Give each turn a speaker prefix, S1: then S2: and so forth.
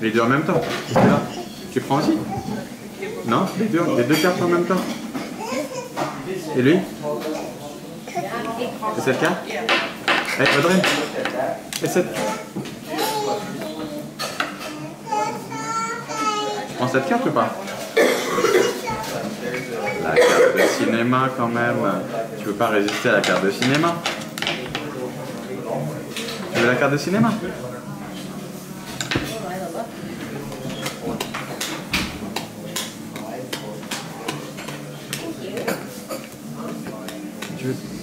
S1: Les deux en même temps. Tu prends aussi. Non les deux, les deux cartes en même temps. Et lui? C'est cette carte? Eh, Audrey. Et cette. Prends cette carte ou pas? La carte de cinéma quand même. Tu veux pas résister à la carte de cinéma. Tu veux la carte de cinéma? just